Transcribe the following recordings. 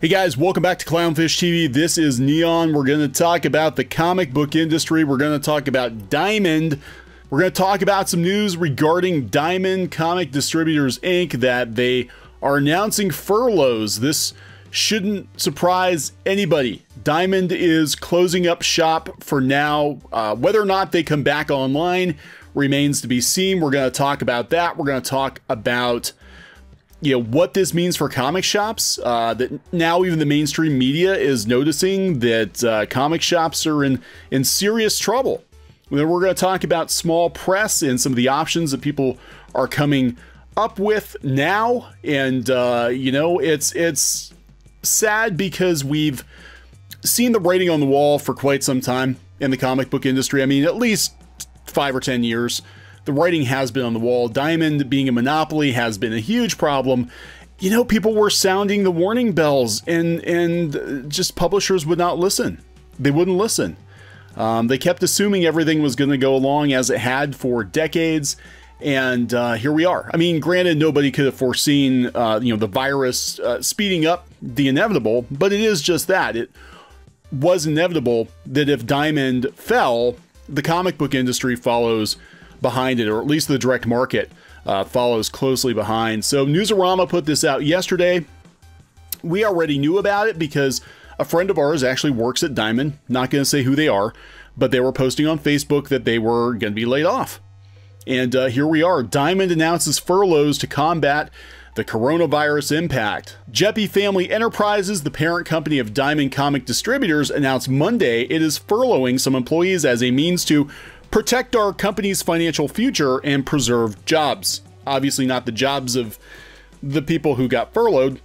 Hey guys, welcome back to Clownfish TV. This is Kneon. We're going to talk about the comic book industry. We're going to talk about Diamond. We're going to talk about some news regarding Diamond Comic Distributors Inc. that they are announcing furloughs. This shouldn't surprise anybody. Diamond is closing up shop for now. Uh, whether or not they come back online remains to be seen. We're going to talk about that. We're going to talk about you know what this means for comic shops. Uh, that now even the mainstream media is noticing that uh, comic shops are in in serious trouble. then we're going to talk about small press and some of the options that people are coming up with now. And uh, you know, it's it's sad because we've seen the writing on the wall for quite some time in the comic book industry. I mean, at least five or ten years the writing has been on the wall. Diamond being a monopoly has been a huge problem. You know, people were sounding the warning bells, and and just publishers would not listen. They wouldn't listen. Um, they kept assuming everything was going to go along as it had for decades, and uh, here we are. I mean, granted, nobody could have foreseen, uh, you know, the virus uh, speeding up the inevitable, but it is just that it was inevitable that if Diamond fell, the comic book industry follows behind it, or at least the direct market uh, follows closely behind. So Newsarama put this out yesterday. We already knew about it because a friend of ours actually works at Diamond. Not going to say who they are, but they were posting on Facebook that they were going to be laid off. And uh, here we are. Diamond announces furloughs to combat the coronavirus impact. Geppi Family Enterprises, the parent company of Diamond Comic Distributors, announced Monday it is furloughing some employees as a means to protect our company's financial future and preserve jobs. Obviously, not the jobs of the people who got furloughed.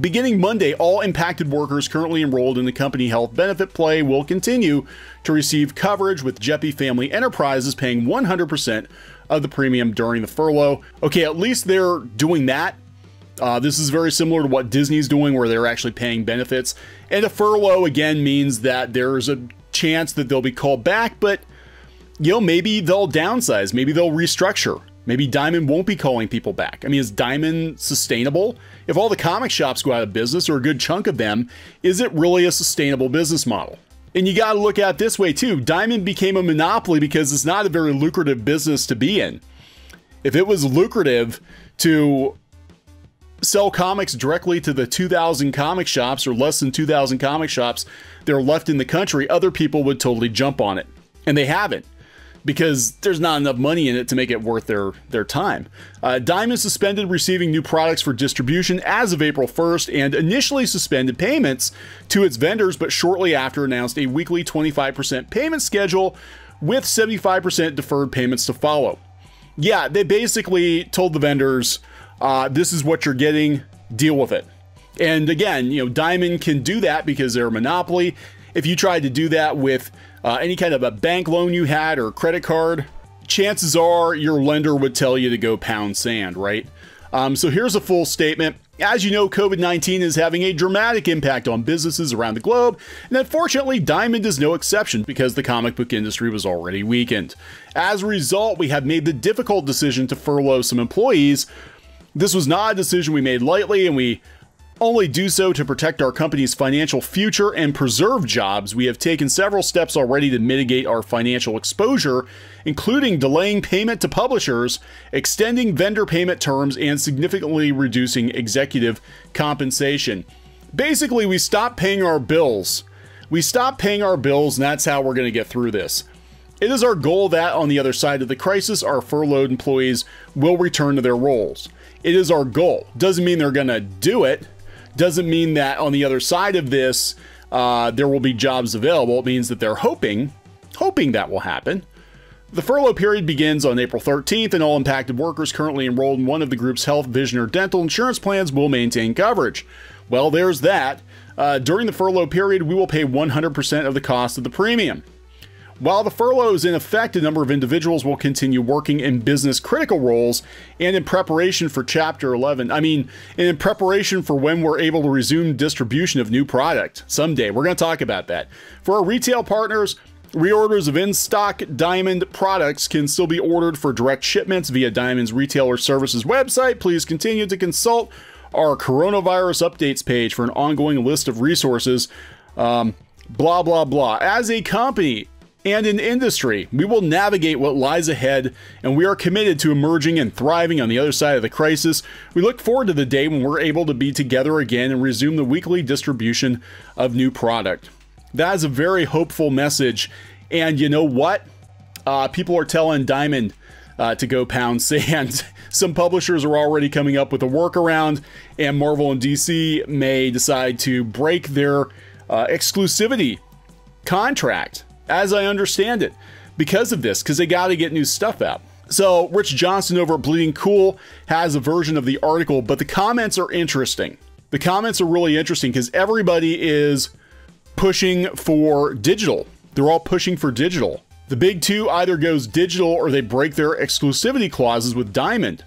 Beginning Monday, all impacted workers currently enrolled in the company health benefit plan will continue to receive coverage with Geppi Family Enterprises paying 100% of the premium during the furlough. Okay, at least they're doing that. Uh, this is very similar to what Disney's doing, where they're actually paying benefits. And a furlough, again, means that there's a chance that they'll be called back, but you know, maybe they'll downsize, maybe they'll restructure. Maybe Diamond won't be calling people back. I mean, is Diamond sustainable? If all the comic shops go out of business, or a good chunk of them, is it really a sustainable business model? And you got to look at this way too. Diamond became a monopoly because it's not a very lucrative business to be in. If it was lucrative to sell comics directly to the 2,000 comic shops or less than 2,000 comic shops that are left in the country, other people would totally jump on it. And they haven't because there's not enough money in it to make it worth their their time. Uh, Diamond suspended receiving new products for distribution as of April 1st and initially suspended payments to its vendors, but shortly after announced a weekly 25% payment schedule with 75% deferred payments to follow. Yeah, they basically told the vendors, uh, "This is what you're getting. Deal with it." And again, you know, Diamond can do that because they're a monopoly. If you tried to do that with uh, any kind of a bank loan you had or credit card, chances are your lender would tell you to go pound sand, right? Um, so here's a full statement. As you know, COVID 19 is having a dramatic impact on businesses around the globe, and unfortunately, Diamond is no exception because the comic book industry was already weakened. As a result, we have made the difficult decision to furlough some employees. This was not a decision we made lightly, and we only do so to protect our company's financial future and preserve jobs. We have taken several steps already to mitigate our financial exposure, including delaying payment to publishers, extending vendor payment terms, and significantly reducing executive compensation. Basically, we stopped paying our bills. We stopped paying our bills, and that's how we're going to get through this. It is our goal that on the other side of the crisis, our furloughed employees will return to their roles. It is our goal. Doesn't mean they're going to do it doesn't mean that on the other side of this, uh, there will be jobs available. It means that they're hoping, hoping that will happen. The furlough period begins on April 13th, and all impacted workers currently enrolled in one of the group's health, vision, or dental insurance plans will maintain coverage. Well, there's that. Uh, during the furlough period, we will pay 100% of the cost of the premium. While the furlough is in effect, a number of individuals will continue working in business critical roles and in preparation for Chapter 11. I mean, in preparation for when we're able to resume distribution of new product someday. We're going to talk about that. For our retail partners, Reorders of in stock Diamond products can still be ordered for direct shipments via Diamond's retailer services website. Please continue to consult our coronavirus updates page for an ongoing list of resources. Um, blah, blah, blah. As a company, and in industry. We will navigate what lies ahead, and we are committed to emerging and thriving on the other side of the crisis. We look forward to the day when we're able to be together again and resume the weekly distribution of new product. That is a very hopeful message, and you know what? Uh, people are telling Diamond uh, to go pound sand. Some publishers are already coming up with a workaround, and Marvel and DC may decide to break their uh, exclusivity contract as I understand it, because of this, because they got to get new stuff out. So, Rich Johnston over at Bleeding Cool has a version of the article, but the comments are interesting. The comments are really interesting because everybody is pushing for digital. They're all pushing for digital. The big two either goes digital or they break their exclusivity clauses with Diamond.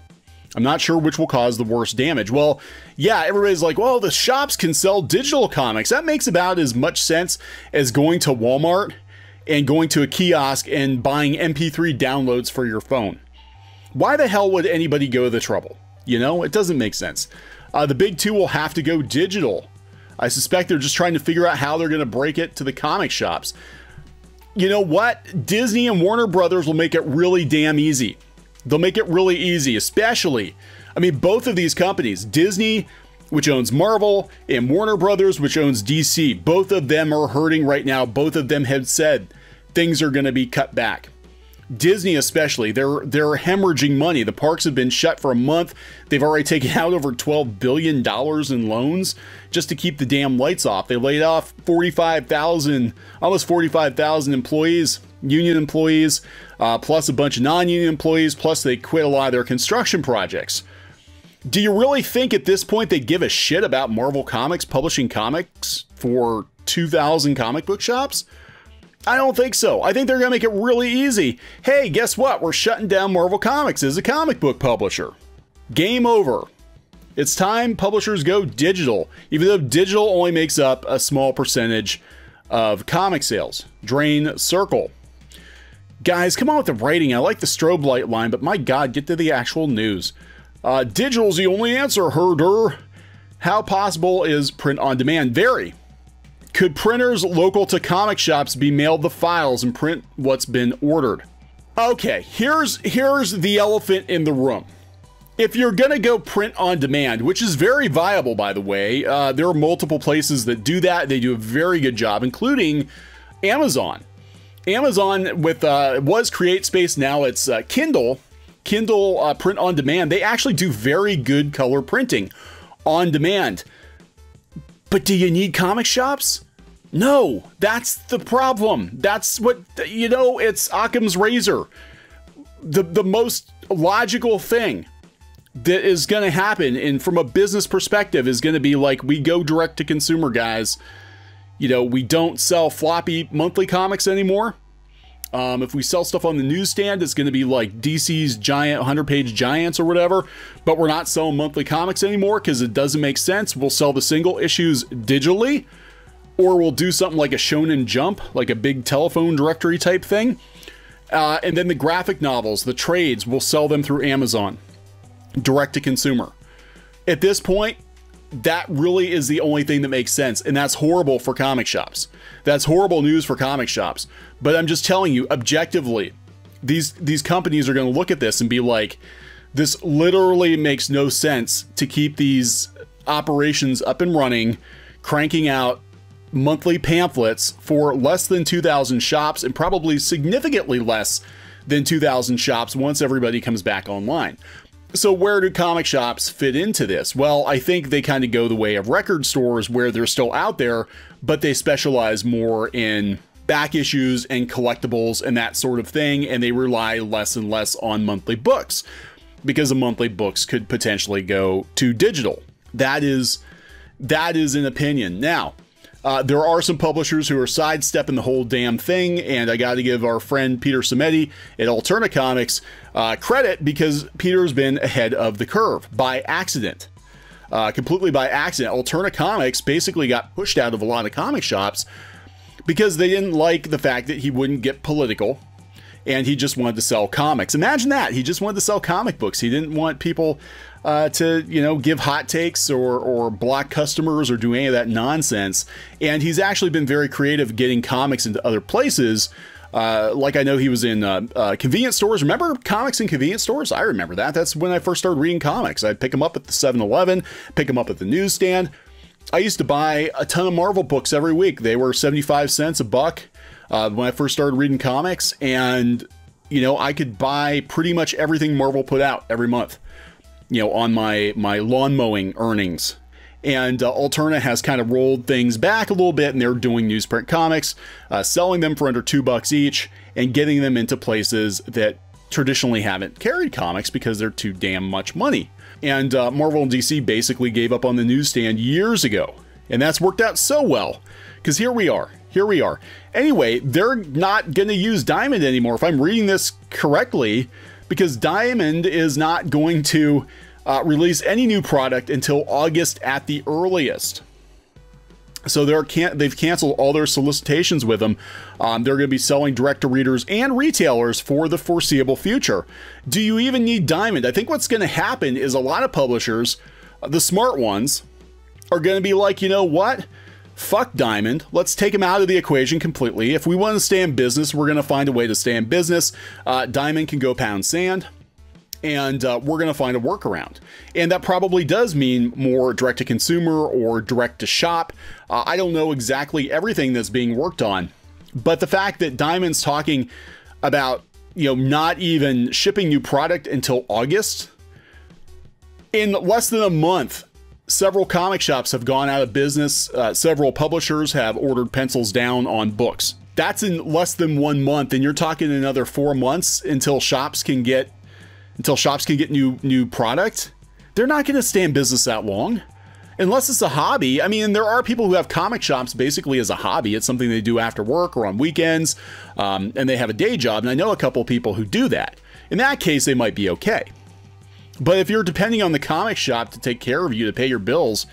I'm not sure which will cause the worst damage. Well, yeah, everybody's like, well, the shops can sell digital comics. That makes about as much sense as going to Walmart and going to a kiosk and buying MP3 downloads for your phone. Why the hell would anybody go to the trouble? You know, it doesn't make sense. Uh, the big two will have to go digital. I suspect they're just trying to figure out how they're going to break it to the comic shops. You know what? Disney and Warner Brothers will make it really damn easy. They'll make it really easy, especially, I mean, both of these companies, Disney which owns Marvel, and Warner Brothers, which owns DC. Both of them are hurting right now. Both of them have said things are going to be cut back. Disney especially, they're they're hemorrhaging money. The parks have been shut for a month. They've already taken out over 12 billion dollars in loans just to keep the damn lights off. They laid off 45,000, almost 45,000 employees, union employees, uh, plus a bunch of non-union employees. Plus they quit a lot of their construction projects. Do you really think at this point they give a shit about Marvel Comics publishing comics for 2,000 comic book shops? I don't think so. I think they're going to make it really easy. Hey, guess what? We're shutting down Marvel Comics as a comic book publisher. Game over. It's time publishers go digital, even though digital only makes up a small percentage of comic sales. Drain Circle. Guys, come on with the writing. I like the strobe light line, but my god, get to the actual news. Uh, digital's the only answer, herder. How possible is print on demand? Very. Could printers local to comic shops be mailed the files and print what's been ordered? Okay, here's here's the elephant in the room. If you're gonna go print on demand, which is very viable, by the way, uh, there are multiple places that do that. They do a very good job, including Amazon. Amazon with uh, was CreateSpace, now it's uh, Kindle Kindle uh, print on demand, they actually do very good color printing on demand. But do you need comic shops? No, that's the problem. That's what, you know, it's Occam's razor. The, the most logical thing that is going to happen, and from a business perspective, is going to be like we go direct to consumer, guys. You know, we don't sell floppy monthly comics anymore. Um, if we sell stuff on the newsstand, it's going to be like DC's giant 100 page giants or whatever, but we're not selling monthly comics anymore because it doesn't make sense. We'll sell the single issues digitally, or we'll do something like a Shonen Jump, like a big telephone directory type thing. Uh, and then the graphic novels, the trades, we'll sell them through Amazon, direct to consumer. At this point, that really is the only thing that makes sense. And that's horrible for comic shops. That's horrible news for comic shops. But I'm just telling you, objectively, these these companies are going to look at this and be like, this literally makes no sense to keep these operations up and running, cranking out monthly pamphlets for less than 2,000 shops and probably significantly less than 2,000 shops once everybody comes back online. So, where do comic shops fit into this? Well, I think they kind of go the way of record stores where they're still out there, but they specialize more in back issues and collectibles and that sort of thing, and they rely less and less on monthly books because the monthly books could potentially go to digital. That is that is an opinion. Now, uh, there are some publishers who are sidestepping the whole damn thing, and I got to give our friend Peter Simeti at Alterna Comics uh, credit because Peter's been ahead of the curve by accident. Uh, completely by accident. Alterna Comics basically got pushed out of a lot of comic shops because they didn't like the fact that he wouldn't get political and he just wanted to sell comics. Imagine that. He just wanted to sell comic books. He didn't want people uh, to you know give hot takes or or block customers or do any of that nonsense. And he's actually been very creative getting comics into other places. Uh, like I know he was in uh, uh, convenience stores. Remember comics in convenience stores? I remember that. That's when I first started reading comics. I'd pick them up at the 7-Eleven, pick them up at the newsstand. I used to buy a ton of Marvel books every week. They were 75 cents a buck uh, when I first started reading comics, and you know I could buy pretty much everything Marvel put out every month you know, on my my lawn mowing earnings. And uh, Alterna has kind of rolled things back a little bit, and they're doing newsprint comics, uh, selling them for under two bucks each, and getting them into places that traditionally haven't carried comics because they're too damn much money. And uh, Marvel and DC basically gave up on the newsstand years ago, and that's worked out so well because here we are. Here we are. Anyway, they're not going to use Diamond anymore. If I'm reading this correctly, because Diamond is not going to uh, release any new product until August at the earliest. So they're can they've canceled all their solicitations with them. Um, they're going to be selling direct to readers and retailers for the foreseeable future. Do you even need Diamond? I think what's going to happen is a lot of publishers, the smart ones, are going to be like, you know what? Fuck Diamond. Let's take him out of the equation completely. If we want to stay in business, we're going to find a way to stay in business. Uh, Diamond can go pound sand and uh, we're going to find a workaround. And that probably does mean more direct to consumer or direct to shop. Uh, I don't know exactly everything that's being worked on, but the fact that Diamond's talking about, you know, not even shipping new product until August in less than a month, several comic shops have gone out of business. Uh, several publishers have ordered pencils down on books. That's in less than one month, and you're talking another four months until shops can get until shops can get new new product. They're not going to stay in business that long. Unless it's a hobby. I mean, there are people who have comic shops basically as a hobby. It's something they do after work or on weekends, um, and they have a day job. And I know a couple people who do that. In that case, they might be okay. But if you're depending on the comic shop to take care of you, to pay your bills,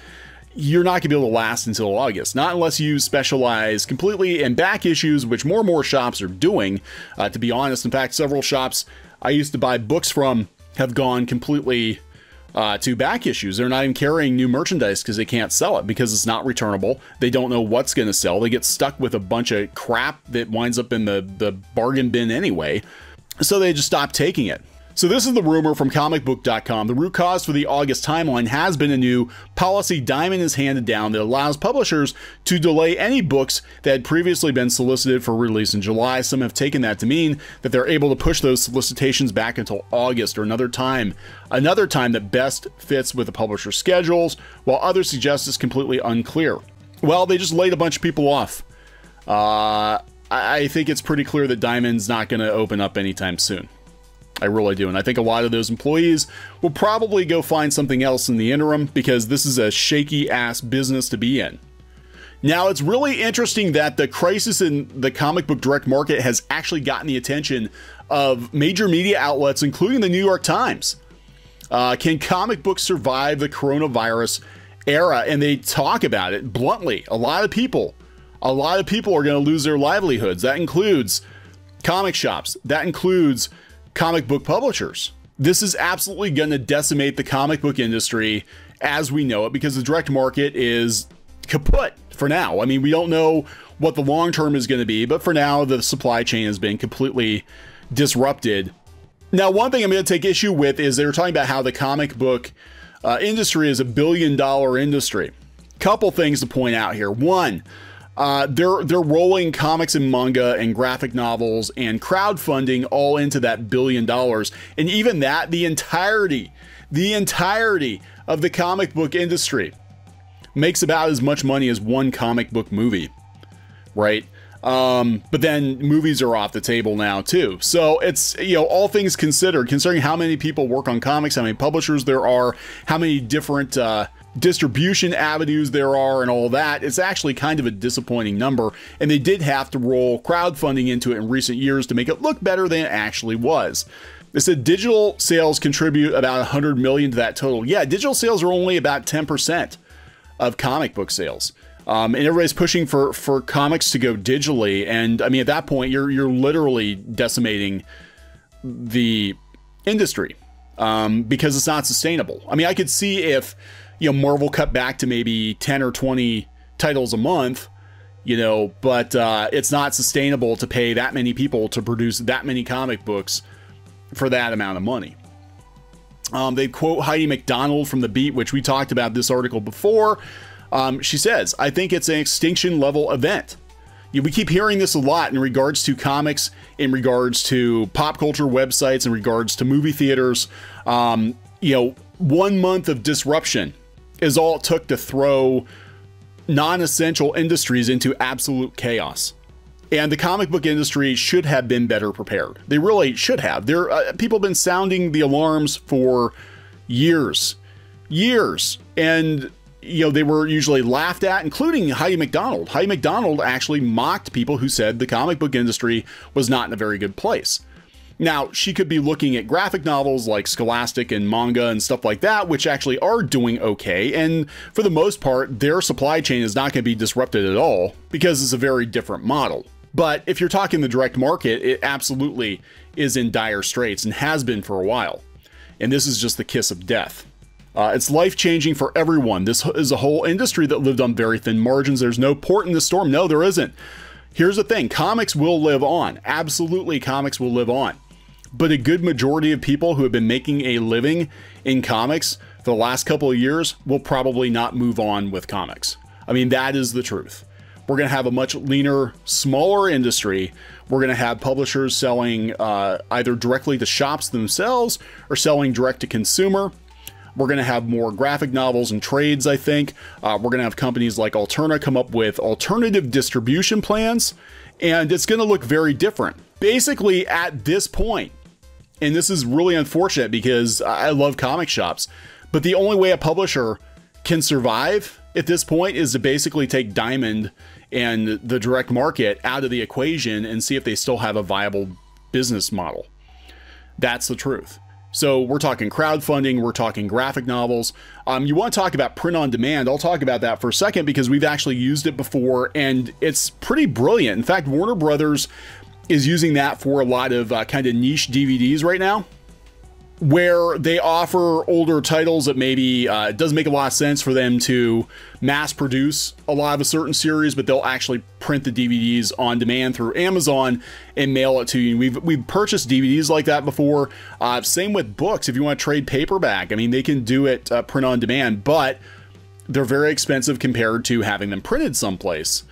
you're not going to be able to last until August. Not unless you specialize completely in back issues, which more and more shops are doing, uh, to be honest. In fact, several shops I used to buy books from have gone completely uh, to back issues. They're not even carrying new merchandise because they can't sell it because it's not returnable. They don't know what's going to sell. They get stuck with a bunch of crap that winds up in the, the bargain bin anyway. So they just stop taking it. So this is the rumor from comicbook.com. The root cause for the August timeline has been a new policy Diamond has handed down that allows publishers to delay any books that had previously been solicited for release in July. Some have taken that to mean that they're able to push those solicitations back until August or another time, another time that best fits with the publisher's schedules, while others suggest it's completely unclear. Well, they just laid a bunch of people off. Uh, I think it's pretty clear that Diamond's not going to open up anytime soon. I really do. And I think a lot of those employees will probably go find something else in the interim because this is a shaky ass business to be in. Now, it's really interesting that the crisis in the comic book direct market has actually gotten the attention of major media outlets, including the New York Times. Uh, can comic books survive the coronavirus era? And they talk about it bluntly. A lot of people, a lot of people are going to lose their livelihoods. That includes comic shops. That includes comic book publishers. This is absolutely going to decimate the comic book industry as we know it because the direct market is kaput for now. I mean, we don't know what the long term is going to be, but for now, the supply chain has been completely disrupted. Now, one thing I'm going to take issue with is they were talking about how the comic book uh, industry is a billion dollar industry. Couple things to point out here. One, uh, they're they're rolling comics and manga and graphic novels and crowdfunding all into that billion dollars, and even that, the entirety, the entirety of the comic book industry makes about as much money as one comic book movie, right? Um, but then movies are off the table now too. So it's, you know, all things considered, considering how many people work on comics, how many publishers there are, how many different uh, distribution avenues there are and all that, it's actually kind of a disappointing number. And they did have to roll crowdfunding into it in recent years to make it look better than it actually was. They said digital sales contribute about 100 million to that total. Yeah, digital sales are only about 10% of comic book sales. Um, and everybody's pushing for for comics to go digitally, and I mean at that point you're you're literally decimating the industry um, because it's not sustainable. I mean, I could see if you know Marvel cut back to maybe 10 or 20 titles a month, you know, but uh, it's not sustainable to pay that many people to produce that many comic books for that amount of money. Um, they quote Heidi MacDonald from The Beat, which we talked about this article before. Um, she says, I think it's an extinction level event. We keep hearing this a lot in regards to comics, in regards to pop culture websites, in regards to movie theaters. Um, you know, one month of disruption is all it took to throw non essential industries into absolute chaos. And the comic book industry should have been better prepared. They really should have. There, uh, people have been sounding the alarms for years, years, and you know they were usually laughed at, including Heidi MacDonald. Heidi MacDonald actually mocked people who said the comic book industry was not in a very good place. Now, she could be looking at graphic novels like Scholastic and manga and stuff like that, which actually are doing okay. And for the most part, their supply chain is not going to be disrupted at all because it's a very different model. But if you're talking the direct market, it absolutely is in dire straits and has been for a while. And this is just the kiss of death. Uh, it's life changing for everyone. This is a whole industry that lived on very thin margins. There's no port in the storm. No, there isn't. Here's the thing comics will live on. Absolutely, comics will live on. But a good majority of people who have been making a living in comics for the last couple of years will probably not move on with comics. I mean, that is the truth. We're going to have a much leaner, smaller industry. We're going to have publishers selling uh, either directly to shops themselves or selling direct to consumer. We're going to have more graphic novels and trades, I think. Uh, we're going to have companies like Alterna come up with alternative distribution plans, and it's going to look very different. Basically, at this point, and this is really unfortunate because I love comic shops, but the only way a publisher can survive at this point is to basically take Diamond and the direct market out of the equation and see if they still have a viable business model. That's the truth. So we're talking crowdfunding, we're talking graphic novels. Um, you want to talk about print on demand? I'll talk about that for a second because we've actually used it before and it's pretty brilliant. In fact, Warner Brothers is using that for a lot of uh, kind of niche DVDs right now where they offer older titles that maybe uh, it doesn't make a lot of sense for them to mass produce a lot of a certain series, but they'll actually print the DVDs on demand through Amazon and mail it to you. We've we've purchased DVDs like that before. Uh, same with books. If you want to trade paperback, I mean they can do it uh, print on demand, but they're very expensive compared to having them printed someplace.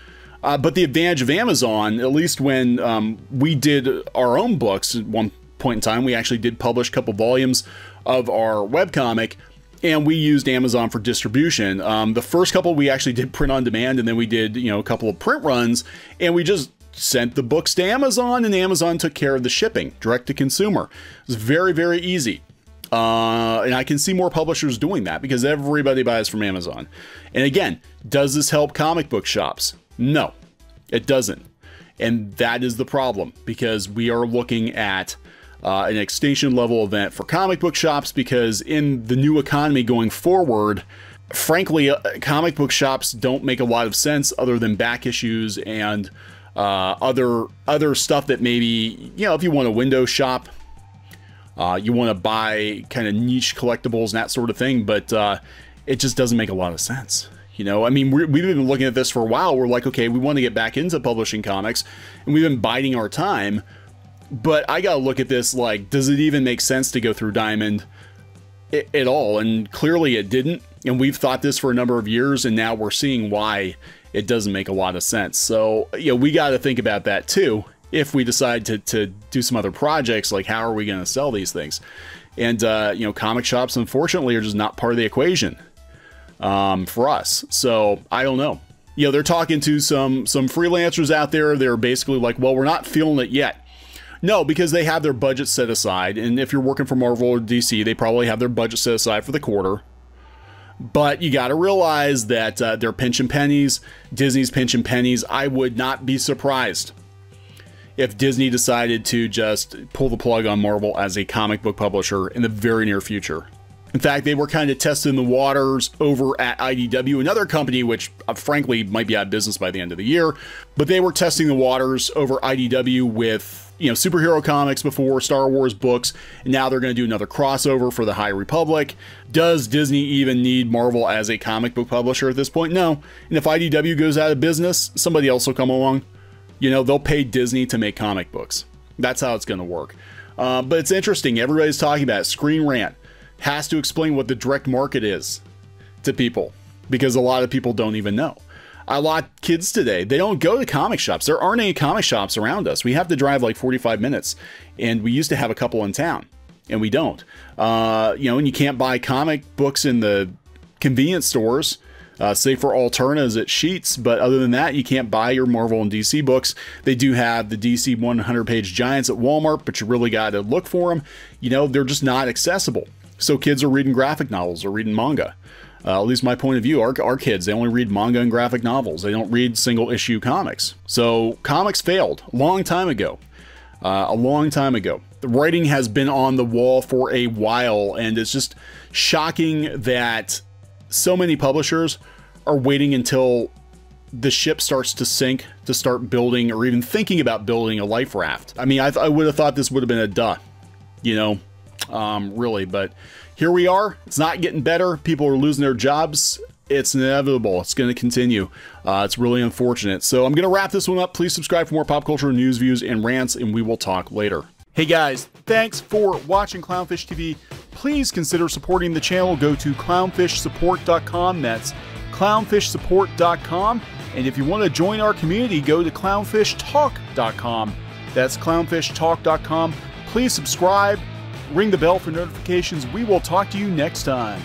Uh, but the advantage of Amazon, at least when um, we did our own books at one point in time, we actually did publish a couple volumes of our webcomic and we used Amazon for distribution. Um, the first couple we actually did print on demand, and then we did you know a couple of print runs, and we just sent the books to Amazon, and Amazon took care of the shipping direct to consumer. It was very very easy. Uh, and I can see more publishers doing that because everybody buys from Amazon. And again, does this help comic book shops? No, it doesn't. And that is the problem because we are looking at uh, an extinction level event for comic book shops because in the new economy going forward, frankly, uh, comic book shops don't make a lot of sense other than back issues and uh, other other stuff that maybe you know if you want a window shop, uh, you want to buy kind of niche collectibles and that sort of thing, but uh, it just doesn't make a lot of sense. You know, I mean, we have been looking at this for a while. We're like, okay, we want to get back into publishing comics, and we've been biding our time but I gotta look at this like, does it even make sense to go through Diamond at all? And clearly it didn't. And we've thought this for a number of years, and now we're seeing why it doesn't make a lot of sense. So, you know, we got to think about that too. If we decide to, to do some other projects, like how are we going to sell these things? And, uh, you know, comic shops, unfortunately, are just not part of the equation um, for us. So I don't know. You know, they're talking to some some freelancers out there. They're basically like, well, we're not feeling it yet no, because they have their budget set aside. And if you're working for Marvel or DC, they probably have their budget set aside for the quarter. But you got to realize that uh, they're pinching pennies. Disney's pinching pennies. I would not be surprised if Disney decided to just pull the plug on Marvel as a comic book publisher in the very near future. In fact, they were kind of testing the waters over at IDW, another company which, uh, frankly, might be out of business by the end of the year. But they were testing the waters over IDW with you know superhero comics before Star Wars books, and now they're going to do another crossover for the High Republic. Does Disney even need Marvel as a comic book publisher at this point? No. And if IDW goes out of business, somebody else will come along. You know, they'll pay Disney to make comic books. That's how it's going to work. Uh, but it's interesting. Everybody's talking about it. Screen Rant has to explain what the direct market is to people because a lot of people don't even know. A lot kids today, they don't go to comic shops. There aren't any comic shops around us. We have to drive like 45 minutes, and we used to have a couple in town, and we don't. Uh, you know, and you can't buy comic books in the convenience stores. Uh, say for Alternas at Sheetz, but other than that, you can't buy your Marvel and DC books. They do have the DC 100 page giants at Walmart, but you really got to look for them. You know, they're just not accessible. So kids are reading graphic novels or reading manga. Uh, at least my point of view, our, our kids, they only read manga and graphic novels. They don't read single issue comics. So comics failed a long time ago. Uh, a long time ago. The writing has been on the wall for a while, and it's just shocking that so many publishers are waiting until the ship starts to sink to start building or even thinking about building a life raft. I mean, I, I would have thought this would have been a duh, you know, um, really. But here we are. It's not getting better. People are losing their jobs. It's inevitable. It's going to continue. Uh, it's really unfortunate. So I'm going to wrap this one up. Please subscribe for more pop culture news, views, and rants, and we will talk later. Hey guys, thanks for watching Clownfish TV. Please consider supporting the channel. Go to clownfishsupport.com. That's clownfishsupport.com. And if you want to join our community, go to clownfishtalk.com. That's clownfishtalk.com. Please subscribe, ring the bell for notifications. We will talk to you next time.